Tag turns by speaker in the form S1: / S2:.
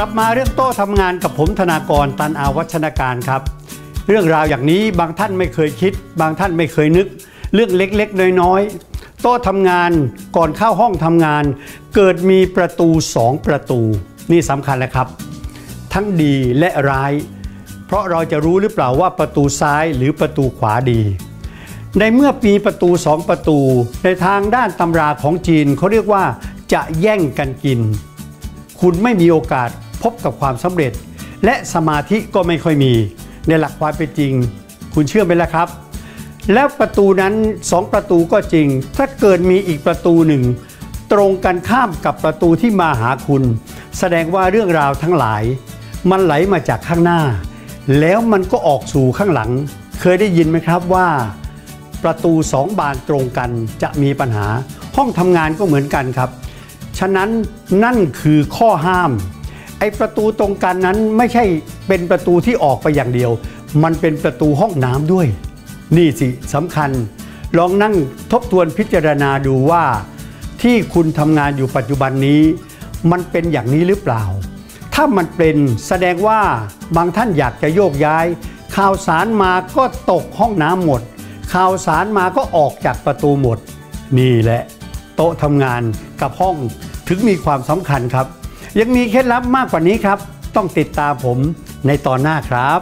S1: กลับมาเรื่องโต้ทำงานกับผมธนากรตันอาวัชนาการครับ เรื่องราวอย่างนี้บางท่านไม่เคยคิด บางท่านไม่เคยนึก เรื่องเล็กๆ น้อยๆโต๊ะทำงานก่อนเข้าห้องทำงาน เกิดมีประตูสองประตู นี่สำคัญแหละครับ ทั้งดีและร้าย เพราะเราจะรู้หรือเปล่าว่าประตูซ้ายหรือประตูขวาดีในเมื่อมีประตูสองประตู ในทางด้านตำราของจีนเขาเรียกว่าจะแย่งกันกิน คุณไม่มีโอกาส พบกับความสำเร็จ และสมาธิก็ไม่ค่อยมี ในหลักความเป็นจริง คุณเชื่อไหมล่ะครับ แล้วประตูนั้นสองประตูก็จริง ถ้าเกิดมีอีกประตูหนึ่ง ตรงกันข้ามกับประตูที่มาหาคุณ แสดงว่าเรื่องราวทั้งหลาย มันไหลมาจากข้างหน้า แล้วมันก็ออกสู่ข้างหลัง เคยได้ยินไหมครับว่า ประตูสองบานตรงกันจะมีปัญหา ห้องทำงานก็เหมือนกันครับ ฉะนั้นนั่นคือข้อห้าม ไอประตูตรงกันนั้นไม่ใช่เป็นประตูที่ออกไปอย่างเดียว มันเป็นประตูห้องน้ำด้วย นี่สิสำคัญ ลองนั่งทบทวนพิจารณาดูว่า ที่คุณทำงานอยู่ปัจจุบันนี้ มันเป็นอย่างนี้หรือเปล่า ถ้ามันเป็นแสดงว่าบางท่านอยากจะโยกย้าย ข่าวสารมาก็ตกห้องน้ำหมด ข่าวสารมาก็ออกจากประตูหมด นี่แหละ โต๊ะทำงานกับห้องถึงมีความสำคัญครับ ยังมีเคล็ดลับมากกว่านี้ครับ ต้องติดตามผมในตอนหน้าครับ